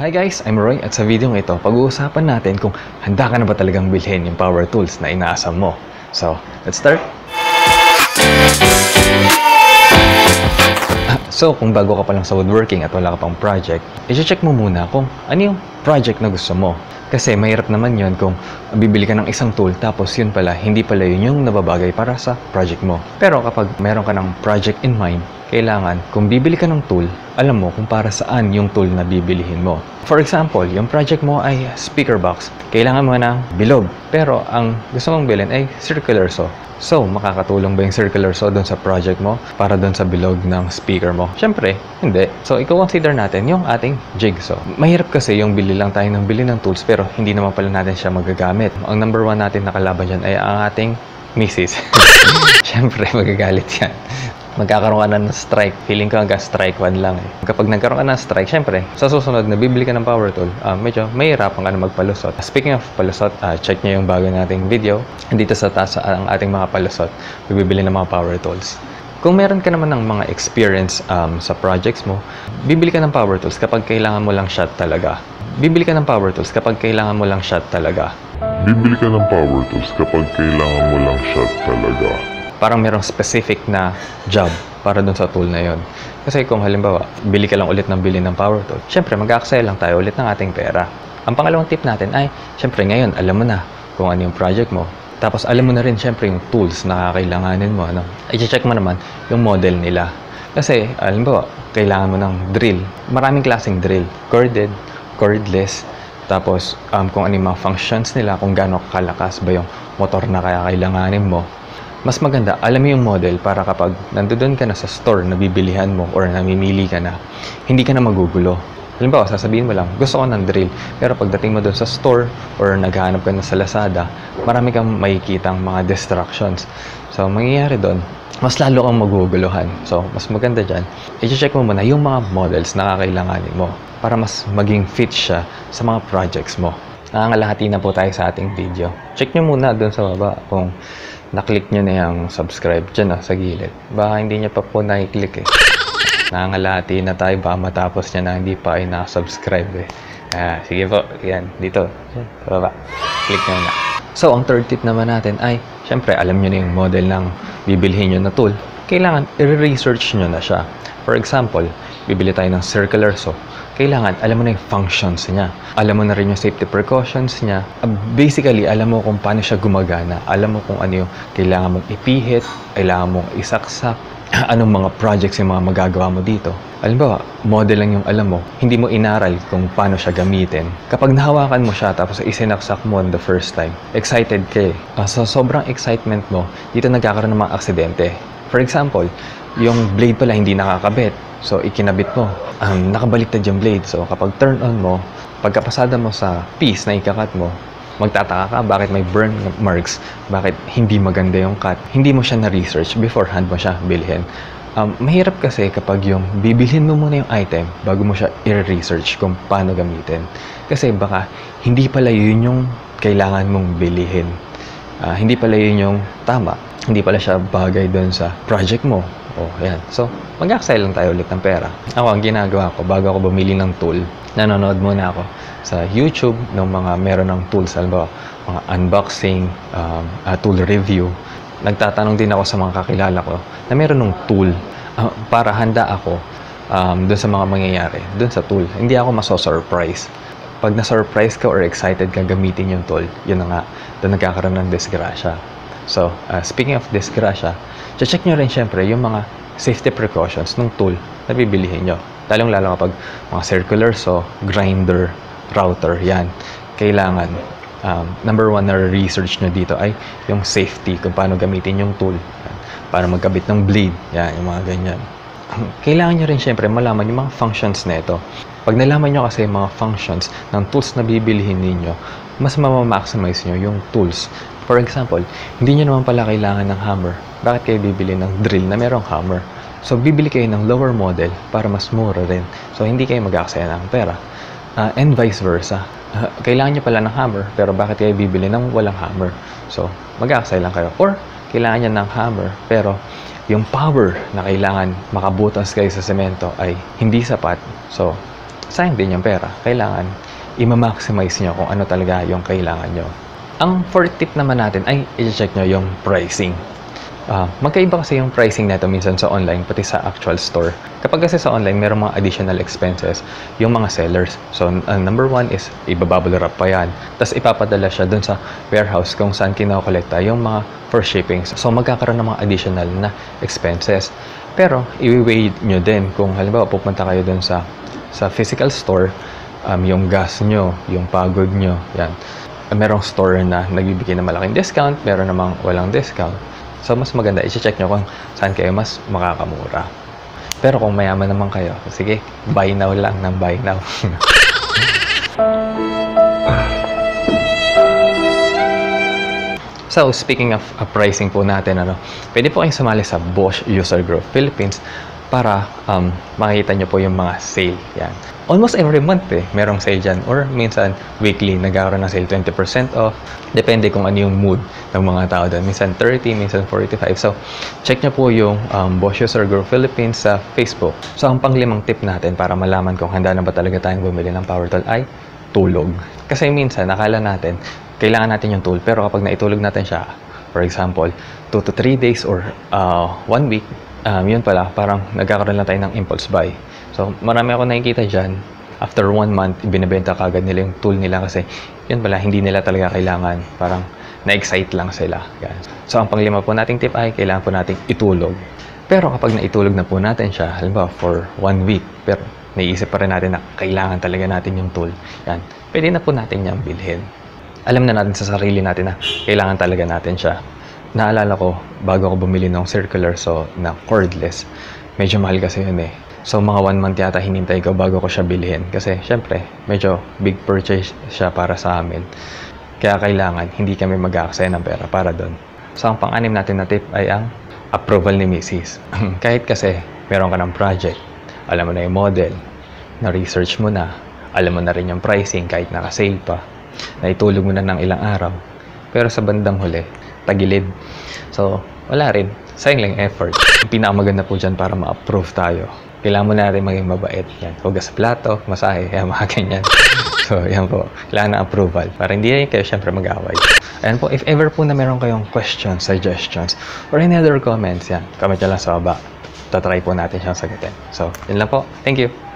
Hi guys, I'm Roy at sa video ito, pag-uusapan natin kung handa ka na ba talagang bilhin yung power tools na inaasam mo. So, let's start! Ah, So, kung bago ka pa lang sa woodworking at wala ka pang project, i-check mo muna kung ano yung project na gusto mo. Kasi mahirap naman yon kung bibili ka ng isang tool tapos yun pala, hindi pala yun yung nababagay para sa project mo. Pero kapag meron ka ng project in mind, kailangan kung bibili ka ng tool, alam mo kung para saan yung tool na bibilihin mo. For example, yung project mo ay speaker box. Kailangan mo ng bilog. Pero ang gusto mong bilhin ay circular saw. So, makakatulong ba yung circular saw doon sa project mo para doon sa bilog ng speaker mo? Siyempre, hindi. So, i-consider natin yung ating jigsaw. Mahirap kasi yung bili lang tayo ng bili ng tools pero hindi naman pala natin siya magagamit. Ang number one natin na kalaban dyan ay ang ating misis. Siyempre, magagalit yan magkakaroon ka na ng strike. Feeling ko hanggang strike one lang eh. Kapag nagkaroon ka ng strike, syempre, sa susunod na bibili ka ng power tool, uh, medyo mahirapan ka na magpalusot. Speaking of palusot, uh, check nyo yung bago nating video. Dito sa taas ang ating mga palusot, bibili ng mga power tools. Kung meron ka naman ng mga experience um, sa projects mo, bibili ka ng power tools kapag kailangan mo lang shot talaga. Bibili ka ng power tools kapag kailangan mo lang shot talaga. Bibili ka ng power tools kapag kailangan mo lang shot talaga. Parang merong specific na job para dun sa tool na yon. Kasi kung halimbawa, bili ka lang ulit ng bili ng power tool, syempre mag-access lang tayo ulit ng ating pera. Ang pangalawang tip natin ay, syempre ngayon, alam mo na kung ano yung project mo. Tapos alam mo na rin syempre yung tools na kakailanganin mo. Ano? I-check mo naman yung model nila. Kasi, halimbawa, kailangan mo ng drill. Maraming klaseng drill. Corded, cordless, tapos um, kung ano yung mga functions nila, kung gaano kalakas ba yung motor na kaya kailanganin mo mas maganda, alam mo yung model para kapag nandoon ka na sa store na bibilihan mo or namimili ka na, hindi ka na magugulo. Halimbawa, sasabihin mo lang, gusto ko ng drill. Pero pagdating mo doon sa store or naghahanap ka na sa Lazada, marami kang makikitang mga distractions. So, mangyayari doon, mas lalo kang maguguluhan. So, mas maganda dyan, i-check mo muna yung mga models na kakailanganin mo para mas maging fit siya sa mga projects mo. Nangangalahati na po tayo sa ating video. Check nyo muna doon sa baba kung na-click nyo na yung subscribe dyan ah, sa gilid. Baka hindi nyo pa po nakiklik eh. Nangangalati na tayo ba matapos niya na hindi pa ay nakasubscribe eh. Ah, sige po, yan, dito, sa baba. Click nyo na. So, ang third tip naman natin ay, syempre, alam nyo na yung model ng bibilhin nyo na tool. Kailangan, i-research nyo na siya. For example, bibili tayo ng circular saw kailangan alam mo na yung functions niya. Alam mo na rin yung safety precautions niya. Uh, basically, alam mo kung paano siya gumagana. Alam mo kung ano yung kailangan mong ipihit, kailangan mong isaksak, anong mga projects yung mga magagawa mo dito. Alam ba, model lang yung alam mo, hindi mo inaral kung paano siya gamitin. Kapag nahawakan mo siya tapos isinaksak mo on the first time, excited ka eh. Uh, so, sobrang excitement mo, dito nagkakaroon ng mga aksidente. For example, yung blade pala hindi nakakabit. So, ikinabit mo. Um, nakabaliktad yung blade. So, kapag turn on mo, pagkapasada mo sa piece na ikakat mo, magtataka ka bakit may burn marks, bakit hindi maganda yung cut. Hindi mo siya na-research beforehand mo siya bilhin. Um, mahirap kasi kapag yung bibilhin mo muna yung item bago mo siya i-research kung paano gamitin. Kasi baka hindi pala yun yung kailangan mong bilihin. Uh, hindi pala yun yung tama. Hindi pala siya bagay doon sa project mo Oh, ayan. So, mag-access lang tayo ulit ng pera. Ako, ang ginagawa ko, bago ako bumili ng tool, nanonood muna ako sa YouTube ng mga meron ng tools, halimbawa, mga unboxing, um, uh, tool review. Nagtatanong din ako sa mga kakilala ko na meron ng tool uh, para handa ako um, doon sa mga mangyayari, doon sa tool. Hindi ako maso-surprise. Pag na-surprise ka or excited ka gamitin yung tool, yun na nga, doon nagkakaroon ng disgrasya. So, uh, speaking of disgrasya, check nyo rin syempre yung mga safety precautions ng tool na bibilihin nyo. Lalong-lalo kapag mga circular saw, grinder, router, yan. Kailangan, um, number one na research nyo dito ay yung safety, kung paano gamitin yung tool. Yan. Paano magkabit ng blade, yan, yung mga ganyan. Kailangan nyo rin syempre malaman yung mga functions na ito. Pag nalaman nyo kasi yung mga functions ng tools na bibilihin ninyo, mas mamamaximize nyo yung tools. For example, hindi nyo naman pala kailangan ng hammer bakit kayo bibili ng drill na merong hammer? So, bibili kayo ng lower model para mas mura rin. So, hindi kayo mag-aksaya ng pera. Uh, and vice versa. Uh, kailangan nyo pala ng hammer, pero bakit kayo bibili ng walang hammer? So, mag-aksaya lang kayo. Or, kailangan nyo ng hammer, pero yung power na kailangan makabutas kayo sa semento ay hindi sapat. So, sayang din yung pera. Kailangan i-maximize nyo kung ano talaga yung kailangan nyo. Ang fourth tip naman natin ay i-check nyo yung pricing. Ah, magkaiba kasi yung pricing nito minsan sa online pati sa actual store. Kapag kasi sa online, meron mga additional expenses yung mga sellers. So, uh, number one is ibabubble wrap pa yan. Tapos ipapadala siya dun sa warehouse kung saan kinokolekta yung mga for shipping. So, magkakaroon ng mga additional na expenses. Pero, i-weigh nyo din kung halimbawa pupunta kayo dun sa sa physical store, um, yung gas nyo, yung pagod nyo, yan. Merong store na nagbibigay ng malaking discount, meron namang walang discount. So, mas maganda, i-check nyo kung saan kayo mas makakamura. Pero kung mayaman naman kayo, sige, buy now lang ng buy now. so, speaking of, of pricing po natin, ano, pwede po kayong sumali sa Bosch User Group Philippines para um, makita nyo po yung mga sale. Yan. Almost every month eh, merong sale dyan. Or minsan, weekly, nagkakaroon ng sale 20% off. Depende kung ano yung mood ng mga tao doon. Minsan 30, minsan 45. So, check nyo po yung um, Bosch User Group Philippines sa Facebook. So, ang panglimang tip natin para malaman kung handa na ba talaga tayong bumili ng power tool ay tulog. Kasi minsan, nakala natin, kailangan natin yung tool. Pero kapag naitulog natin siya, for example, 2 to 3 days or 1 week, um, yun pala, parang nagkakaroon lang tayo ng impulse buy. So, marami ako nakikita dyan. After one month, binibenta kagad nila yung tool nila kasi yun pala, hindi nila talaga kailangan. Parang na-excite lang sila. Yan. So, ang panglima po nating tip ay kailangan po nating itulog. Pero kapag naitulog na po natin siya, halimbawa for one week, pero naiisip pa rin natin na kailangan talaga natin yung tool, yan, pwede na po natin niyang bilhin. Alam na natin sa sarili natin na kailangan talaga natin siya. Naalala ko, bago ako bumili ng circular so na cordless, medyo mahal kasi yun eh. So mga one month yata hinintay ko bago ko siya bilhin. Kasi syempre, medyo big purchase siya para sa amin. Kaya kailangan, hindi kami mag-aaksaya ng pera para doon. So ang pang-anim natin na tip ay ang approval ni Mrs. Kahit kasi meron ka ng project, alam mo na yung model, na-research mo na, alam mo na rin yung pricing kahit naka-sale pa, naitulog mo na ng ilang araw. Pero sa bandang huli, tagilid. So, wala rin. Sayang lang effort. Yung pinakamaganda po dyan para ma-approve tayo. Kailangan mo na rin maging mabait. Yan. Hugas sa plato, masahe, yan, mga ganyan. So, yan po. Kailangan ng approval. Para hindi rin kayo syempre mag-away. Ayan po, if ever po na meron kayong questions, suggestions, or any other comments, yan, comment nyo lang sa baba. Tatry po natin siyang sagutin. So, yun lang po. Thank you.